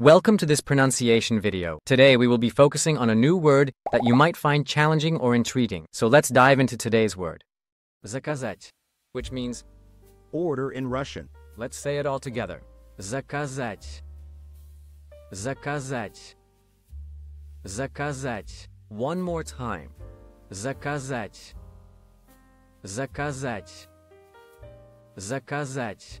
Welcome to this pronunciation video. Today we will be focusing on a new word that you might find challenging or intriguing. So let's dive into today's word. Заказать, which means Order in Russian. let's say it all together. Заказать. Заказать. Заказать. One more time. Заказать. Заказать. Заказать.